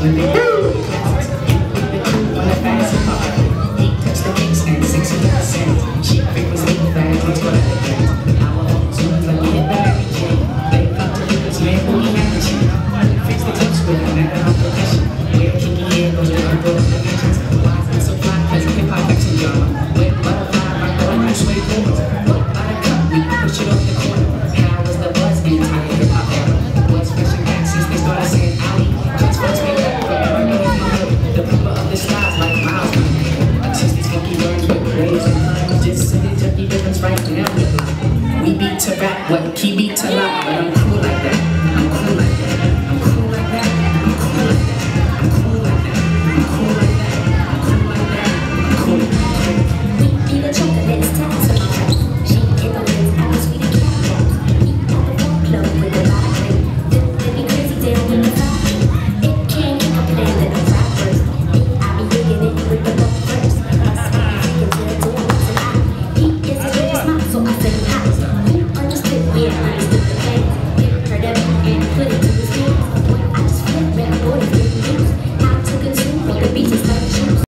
When they This city took you difference right now.